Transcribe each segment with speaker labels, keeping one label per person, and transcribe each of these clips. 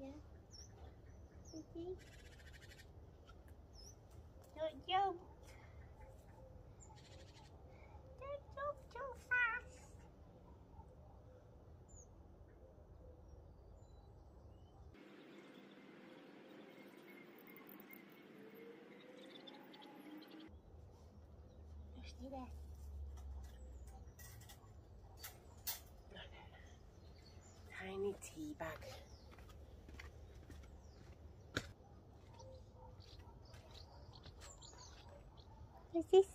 Speaker 1: Yeah. Okay. Don't jump. Don't jump too fast. Stay there.
Speaker 2: Tiny tea bag.
Speaker 1: What's this?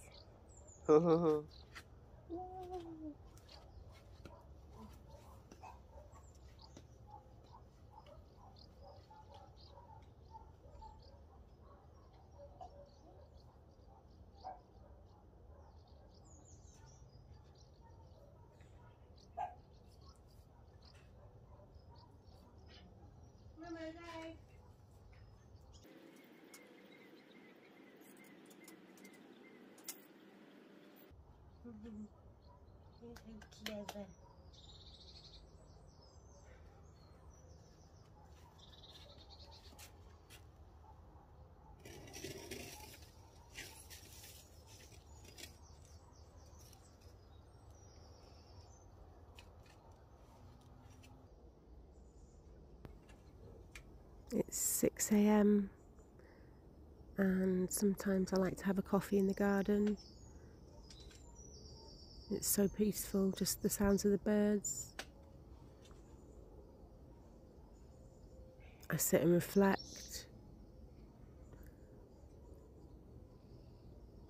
Speaker 2: It's 6 a.m. and sometimes I like to have a coffee in the garden. It's so peaceful, just the sounds of the birds. I sit and reflect.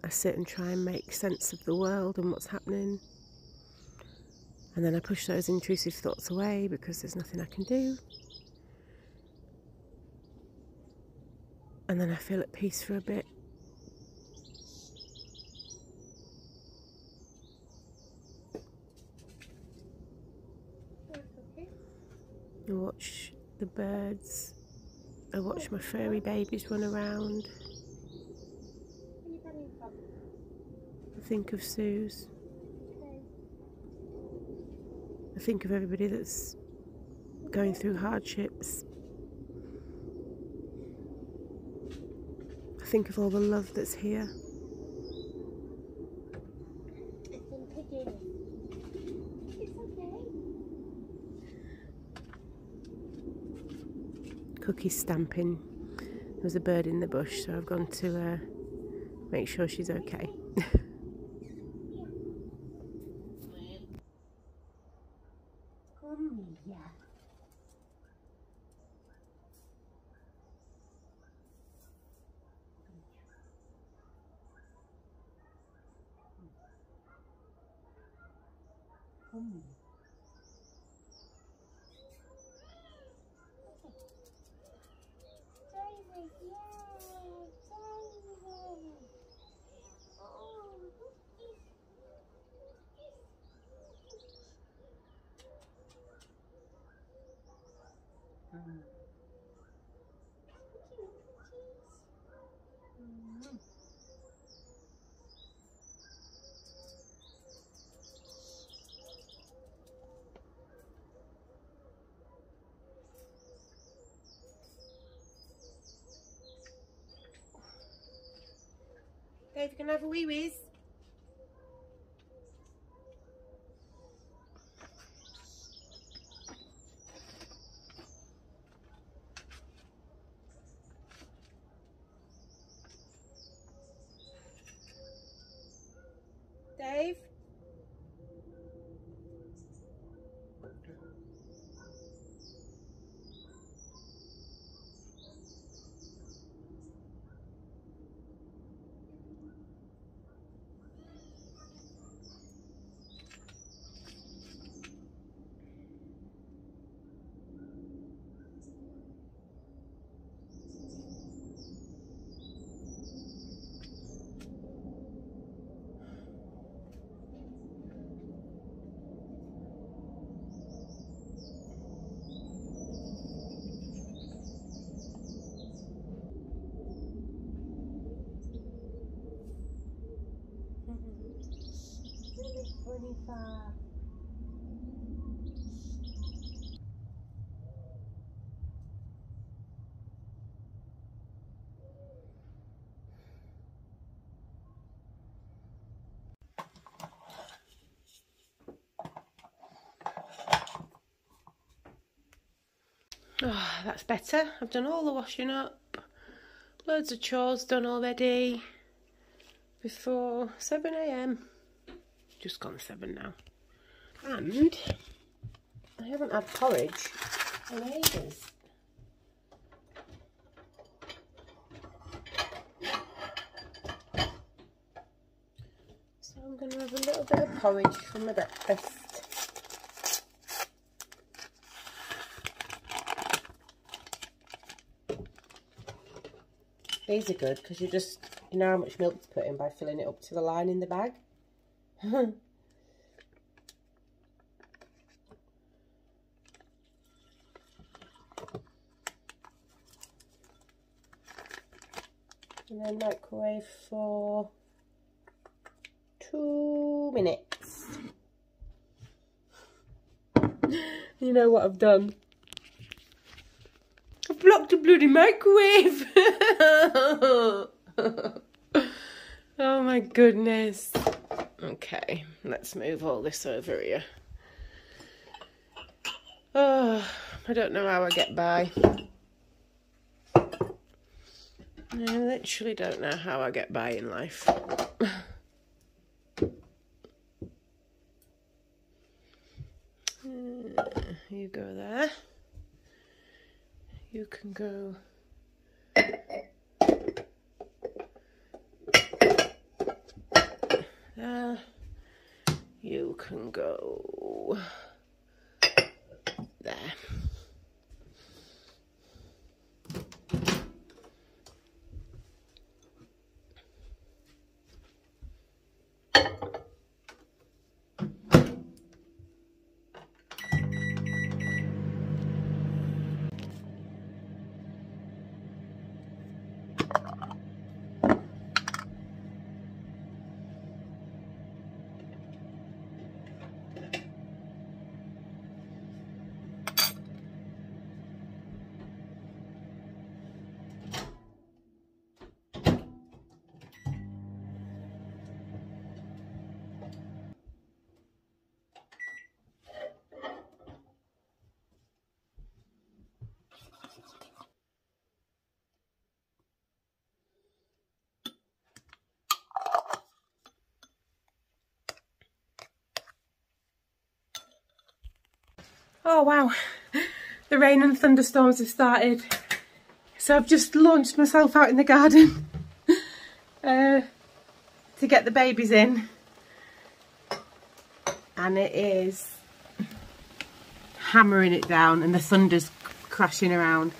Speaker 2: I sit and try and make sense of the world and what's happening. And then I push those intrusive thoughts away because there's nothing I can do. And then I feel at peace for a bit. I watch the birds. I watch my furry babies run around. I think of Suze. I think of everybody that's going through hardships. I think of all the love that's here.
Speaker 1: It's in pigeon. It's okay.
Speaker 2: Cookie's stamping. There was a bird in the bush, so I've gone to uh, make sure she's okay.
Speaker 1: Come here. Come here. David, yay! David! Oh, look this.
Speaker 2: Dave, can I have a wee Oh, that's better. I've done all the washing up. Loads of chores done already before 7am. Just gone 7 now. And I haven't had porridge in ages. So I'm going to have a little bit of porridge for my breakfast. These are good because you just you know how much milk to put in by filling it up to the line in the bag. and then microwave for two minutes. you know what I've done? I've blocked the bloody microwave. oh my goodness. Okay, let's move all this over here. Oh, I don't know how I get by. I literally don't know how I get by in life. Uh, you go there. You can go there. You can go Oh wow, the rain and thunderstorms have started. So I've just launched myself out in the garden uh, to get the babies in. And it is hammering it down and the thunder's crashing around.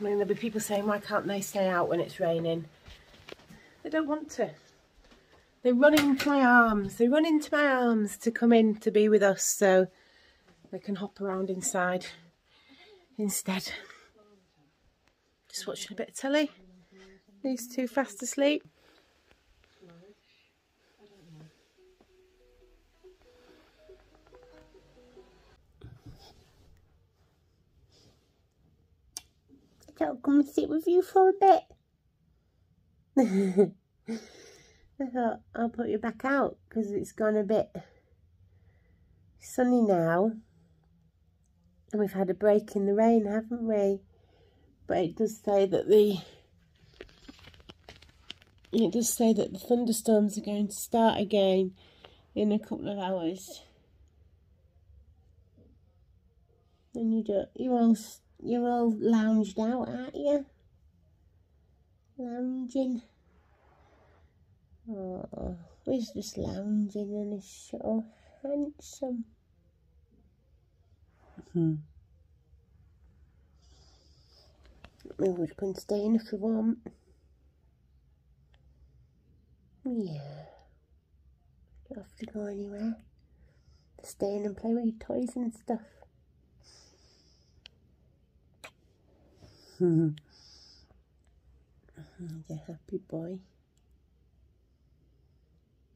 Speaker 2: I mean, there'll be people saying, why can't they stay out when it's raining? They don't want to. They run into my arms. They run into my arms to come in to be with us so they can hop around inside instead. Just watching a bit of telly. These two fast asleep.
Speaker 1: And sit with you for a bit.
Speaker 2: I thought I'll put you back out because it's gone a bit sunny now. And we've had a break in the rain, haven't we? But it does say that the it does say that the thunderstorms are going to start again in a couple of hours. And you do you all you're all lounged out, aren't you? Lounging. Oh, he's just lounging and he's so handsome. Hmm. Maybe we can stay in if we want. Yeah. Don't have to go anywhere. Just stay in and play with your toys and stuff. He's a happy boy.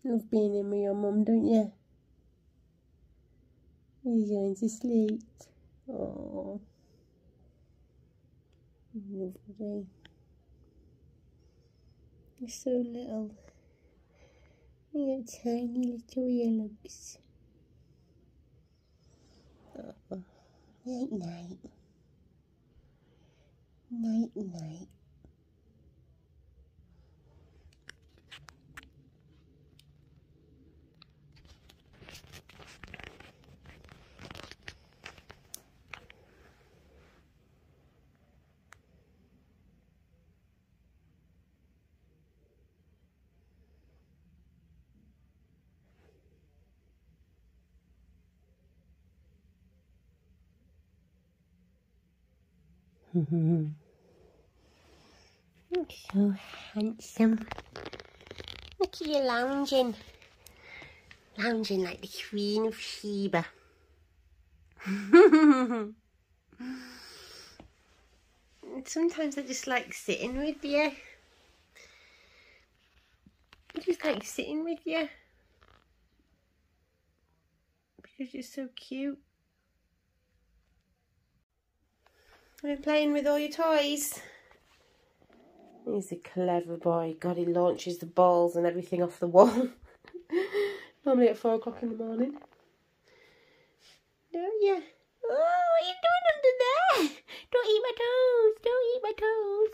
Speaker 2: Love being in with your mum, don't you? He's going to sleep. Oh, lovely. You're so little. You got tiny little earlobes. Oh, night night. Night night. Mm-hmm. You're so handsome. Look at you lounging. Lounging like the Queen of Sheba. Sometimes I just like sitting with you. I just like sitting with you. Because you're so cute. I've been playing with all your toys. He's a clever boy. God, he launches the balls and everything off the wall. Normally at four o'clock in the morning. Oh, Don't you? Oh, what are you doing under there? Don't eat my toes. Don't eat my toes.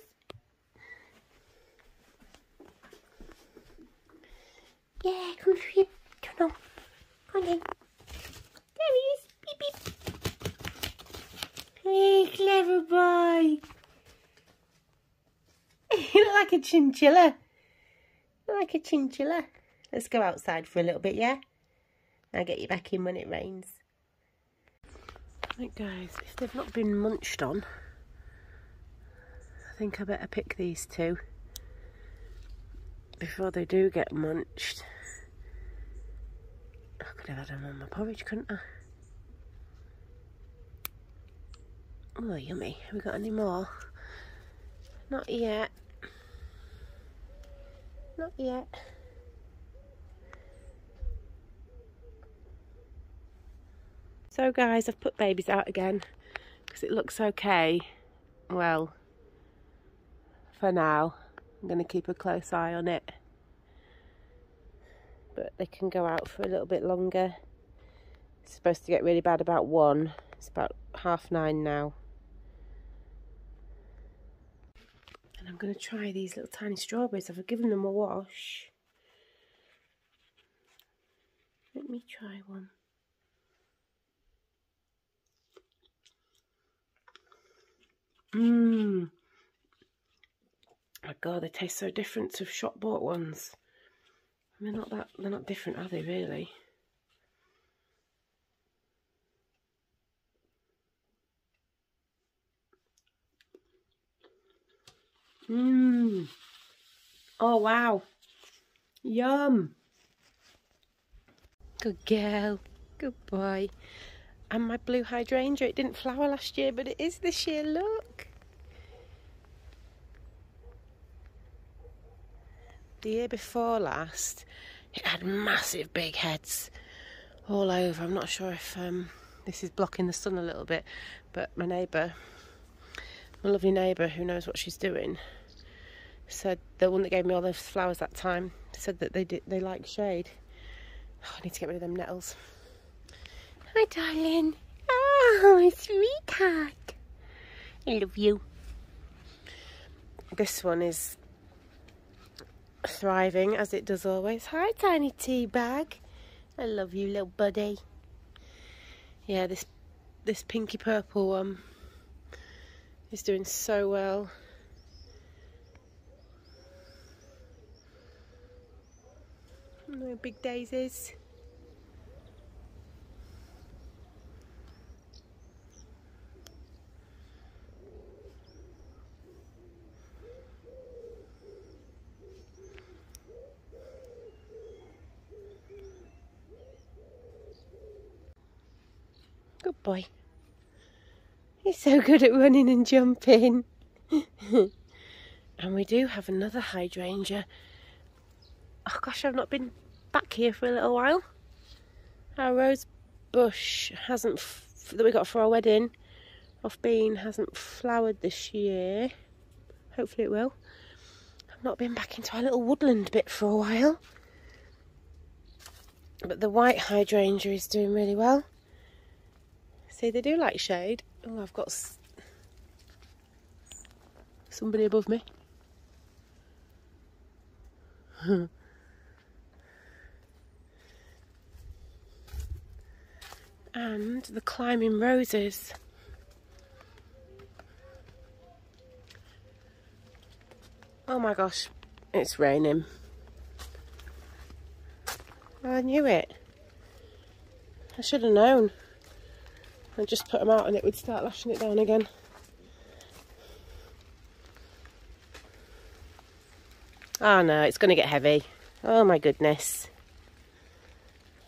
Speaker 2: Yeah, come here. Turn on. Come on in. There he is. Beep, beep. Hey, clever boy. you look like a chinchilla. You look like a chinchilla. Let's go outside for a little bit, yeah? I'll get you back in when it rains. Right, guys, if they've not been munched on, I think I better pick these two before they do get munched. I could have had them on my porridge, couldn't I? Oh, yummy. Have we got any more? Not yet. Not yet. So guys, I've put babies out again because it looks okay. Well, for now, I'm going to keep a close eye on it. But they can go out for a little bit longer. It's supposed to get really bad about one. It's about half nine now. I'm going to try these little tiny strawberries. I've given them a wash. Let me try one. Mmm. My God, they taste so different to shop bought ones. They're not that. They're not different, are they? Really? Mmm. Oh, wow. Yum. Good girl. Good boy. And my blue hydrangea, it didn't flower last year, but it is this year, look. The year before last, it had massive big heads all over. I'm not sure if um, this is blocking the sun a little bit, but my neighbour, my lovely neighbour who knows what she's doing, said the one that gave me all those flowers that time said that they did they like shade. Oh, I need to get rid of them nettles. Hi, darling. Oh, sweetheart. I love you. This one is thriving as it does always. Hi, tiny tea bag. I love you, little buddy. Yeah, this this pinky purple one is doing so well. My big daisies. Good boy. He's so good at running and jumping. and we do have another hydrangea Oh gosh, I've not been back here for a little while. Our rose bush hasn't, that we got for our wedding, off bean, hasn't flowered this year. Hopefully it will. I've not been back into our little woodland bit for a while. But the white hydrangea is doing really well. See, they do like shade. Oh, I've got somebody above me. and the climbing roses. Oh my gosh, it's raining. I knew it. I should have known. I just put them out and it would start lashing it down again. Oh no, it's going to get heavy. Oh my goodness.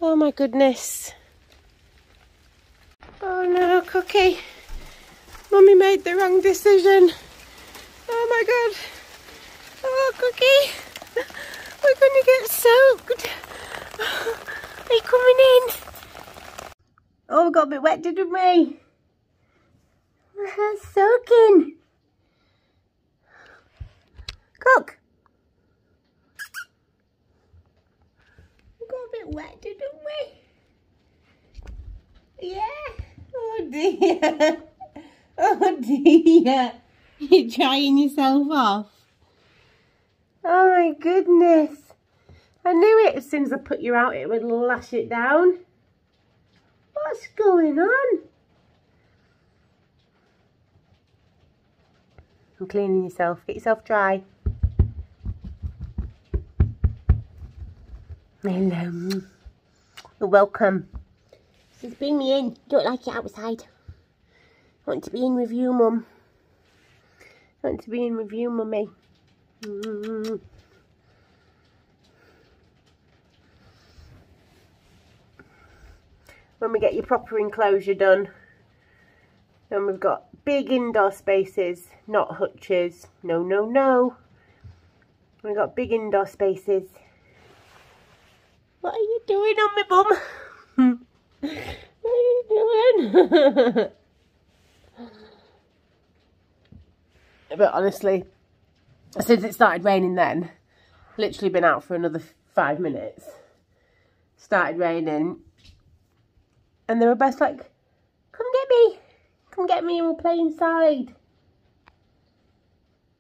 Speaker 2: Oh my goodness. Oh no, Cookie. Mummy made the wrong decision. Oh my god. Oh, Cookie. We're to get soaked. Are you coming in?
Speaker 1: Oh, we got a bit wet, didn't we? We're soaking. Cook. We got a bit wet, didn't we? Yeah. Oh dear. Oh dear. You're drying yourself off. Oh my goodness. I knew it as soon as I put you out it would lash it down. What's going on? I'm cleaning yourself. Get yourself dry. Hello. You're welcome. Just bring me in. Don't like it outside. I want to be in with you, Mum. I want to be in with you, Mummy. Mm when we get your proper enclosure done. Then we've got big indoor spaces, not hutches. No, no, no. We've got big indoor spaces. What are you doing on my bum? what are you doing? but honestly, since it started raining then, literally been out for another five minutes. Started raining and they were both like, come get me. Come get me and we'll play inside.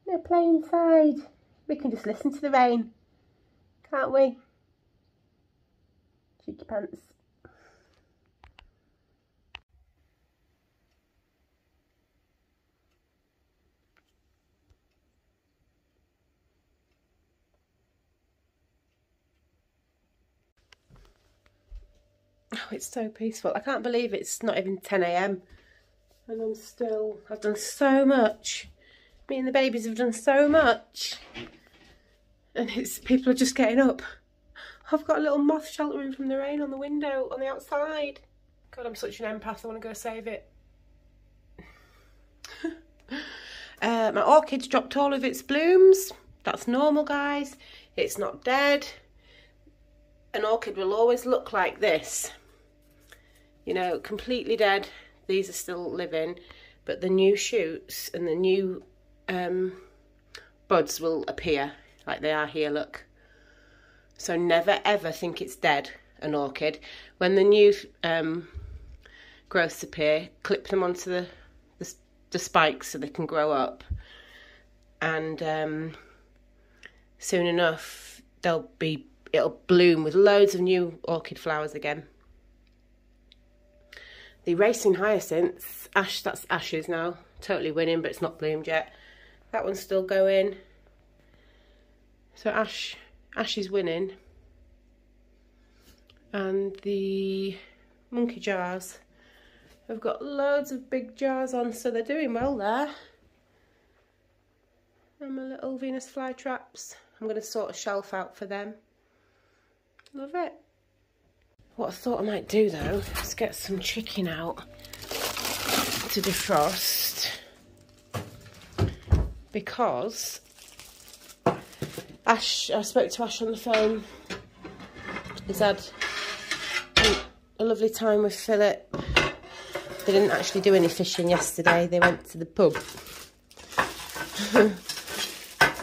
Speaker 1: They'll play inside. We can just listen to the rain. Can't we? Cheeky pants. Oh, it's so peaceful. I can't believe it's not even 10am. And I'm still, I've done so much. Me and the babies have done so much. And it's, people are just getting up. I've got a little moth sheltering from the rain on the window on the outside. God, I'm such an empath. I want to go save it. uh, my orchid's dropped all of its blooms. That's normal, guys. It's not dead. An orchid will always look like this you know, completely dead. These are still living, but the new shoots and the new um, buds will appear like they are here, look. So never ever think it's dead, an orchid. When the new um, growths appear, clip them onto the, the, the, spikes so they can grow up. And um, soon enough, they'll be, it'll bloom with loads of new orchid flowers again. The Racing Hyacinths, Ash, that's Ashes now, totally winning, but it's not bloomed yet. That one's still going. So Ash, Ash is winning. And the monkey jars have got loads of big jars on, so they're doing well there. And my little Venus flytraps. I'm going to sort a shelf out for them. Love it. What I thought I might do though is get some chicken out to defrost because Ash, I spoke to Ash on the phone. He's had a lovely time with Philip. They didn't actually do any fishing yesterday. They went to the pub.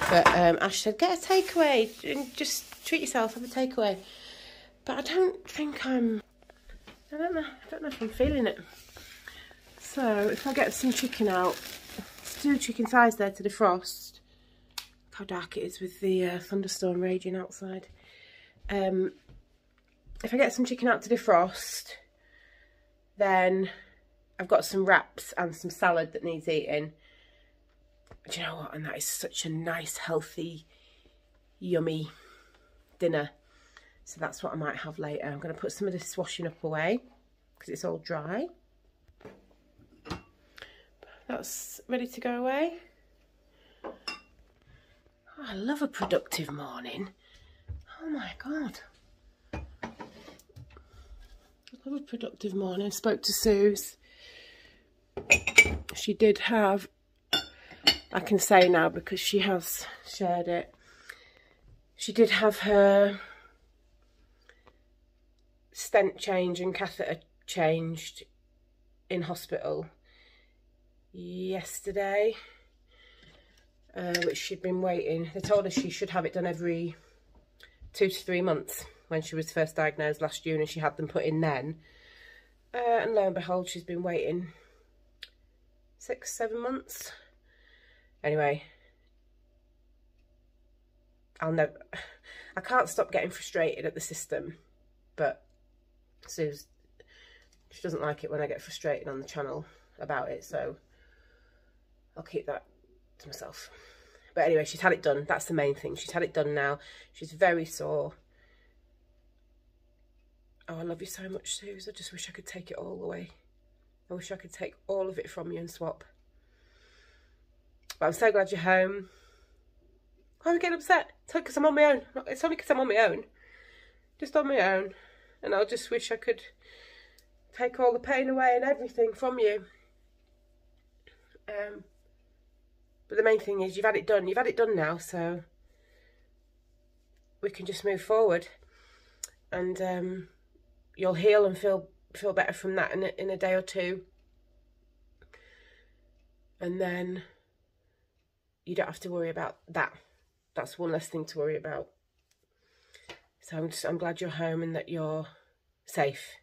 Speaker 1: but um, Ash said, get a takeaway and just treat yourself, have a takeaway. But I don't think I'm, I don't know, I don't know if I'm feeling it. So if I get some chicken out, two chicken thighs there to defrost. Look How dark it is with the uh, thunderstorm raging outside. Um, if I get some chicken out to defrost, then I've got some wraps and some salad that needs eating. Do you know what? And that is such a nice, healthy, yummy dinner. So that's what I might have later. I'm going to put some of this washing up away because it's all dry. That's ready to go away. Oh, I love a productive morning. Oh my God. I love a productive morning. Spoke to Suze. She did have, I can say now because she has shared it, she did have her stent change and catheter changed in hospital yesterday, uh, which she'd been waiting. They told her she should have it done every two to three months when she was first diagnosed last June and she had them put in then. Uh, and lo and behold, she's been waiting six, seven months. Anyway, I'll never, I can't stop getting frustrated at the system, but Suze, she doesn't like it when I get frustrated on the channel about it, so I'll keep that to myself. But anyway, she's had it done. That's the main thing. She's had it done now. She's very sore. Oh, I love you so much, Suze. I just wish I could take it all away. I wish I could take all of it from you and swap. But I'm so glad you're home. Why are we getting upset? It's because I'm on my own. It's only because I'm on my own. Just on my own. And I just wish I could take all the pain away and everything from you. Um, but the main thing is you've had it done. You've had it done now, so we can just move forward. And um, you'll heal and feel feel better from that in a, in a day or two. And then you don't have to worry about that. That's one less thing to worry about. So I'm just I'm glad you're home and that you're safe.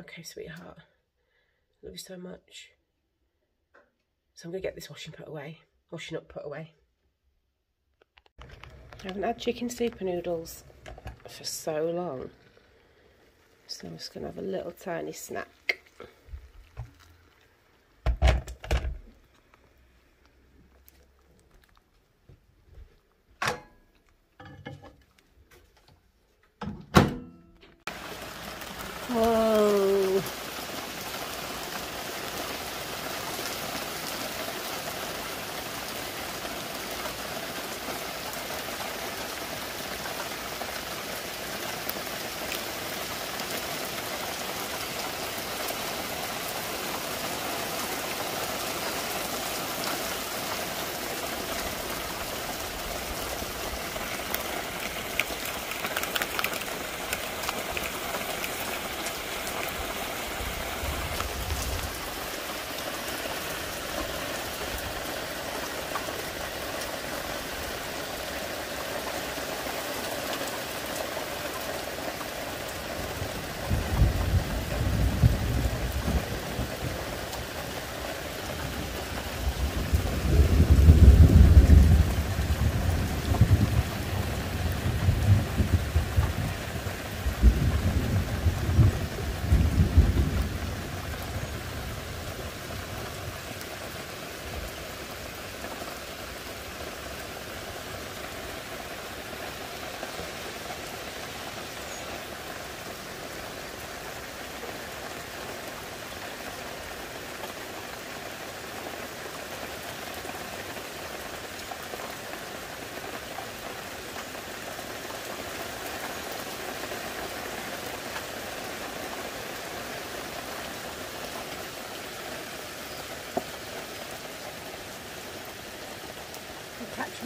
Speaker 1: Okay, sweetheart. Love you so much. So I'm going to get this washing put away, washing up put away. I haven't had chicken super noodles for so long. So I'm just going to have a little tiny snack.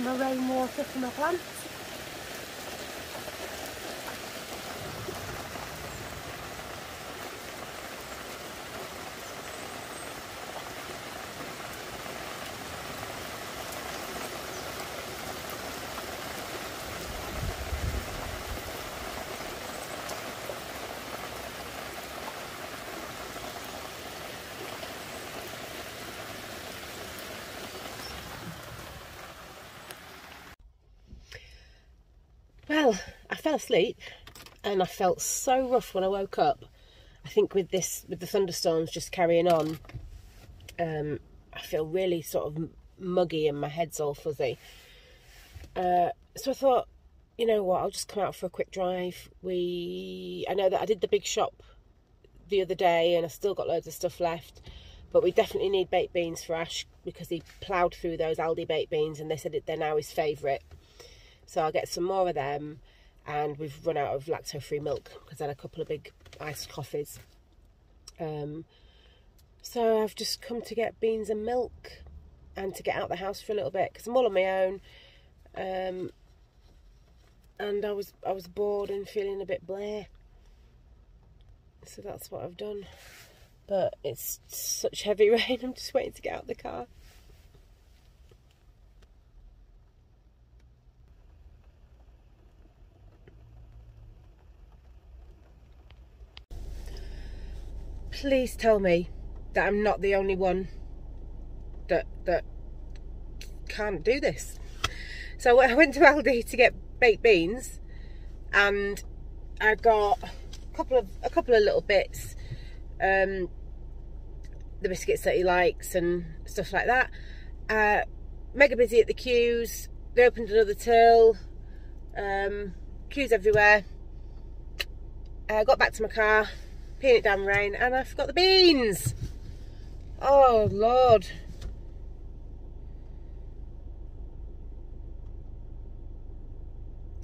Speaker 2: My rainwater for my plants. I fell asleep and I felt so rough when I woke up. I think with this, with the thunderstorms just carrying on, um, I feel really sort of muggy and my head's all fuzzy. Uh, so I thought, you know what, I'll just come out for a quick drive. We, I know that I did the big shop the other day and I still got loads of stuff left, but we definitely need baked beans for Ash because he ploughed through those Aldi baked beans and they said they're now his favourite. So I'll get some more of them. And we've run out of lacto-free milk because I had a couple of big iced coffees. Um, so I've just come to get beans and milk and to get out the house for a little bit because I'm all on my own. Um, and I was I was bored and feeling a bit blare. So that's what I've done. But it's such heavy rain, I'm just waiting to get out the car. Please tell me that I'm not the only one that that can't do this. So I went to Aldi to get baked beans and I got a couple of a couple of little bits. Um, the biscuits that he likes and stuff like that. Uh, mega busy at the queues. They opened another till. Um, queues everywhere. I got back to my car, it down rain, and I forgot the beans. Oh, Lord.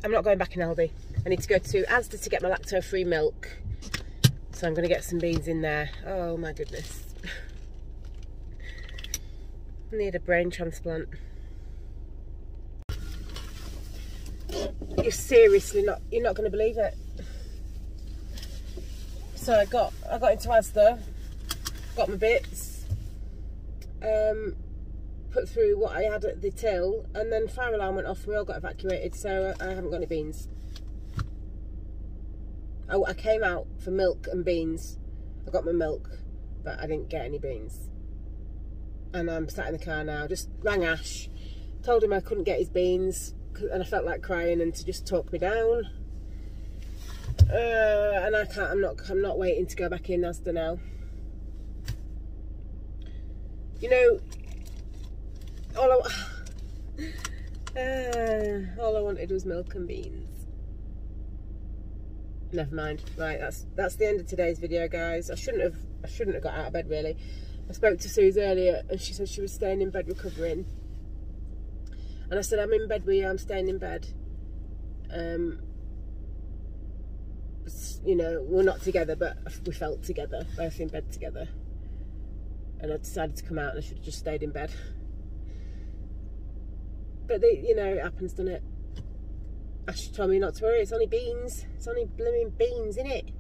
Speaker 2: I'm not going back in Aldi. I need to go to Asda to get my lacto-free milk. So I'm going to get some beans in there. Oh my goodness. I need a brain transplant. You're seriously not, you're not going to believe it. So I got, I got into Asda, got my bits, um, put through what I had at the till, and then fire alarm went off. and We all got evacuated, so I haven't got any beans. I, I came out for milk and beans. I got my milk, but I didn't get any beans. And I'm sat in the car now. Just rang Ash, told him I couldn't get his beans, and I felt like crying, and to just talk me down. Uh, and I can't. I'm not. I'm not waiting to go back in Asda now. You know, all I, uh, all I wanted was milk and beans. Never mind. Right, that's that's the end of today's video, guys. I shouldn't have. I shouldn't have got out of bed really. I spoke to Suze earlier, and she said she was staying in bed recovering. And I said, I'm in bed with you. I'm staying in bed. Um, you know, we're not together, but we felt together, both in bed together. And I decided to come out and I should have just stayed in bed. But, they, you know, it happens, doesn't it? Ash told me not to worry, it's only beans. It's only blooming beans, in it?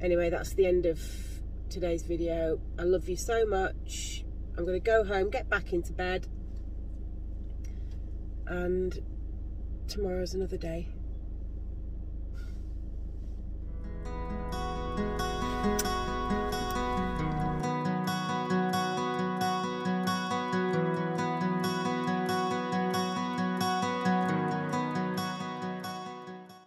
Speaker 2: Anyway, that's the end of today's video. I love you so much. I'm going to go home, get back into bed. And tomorrow's another day.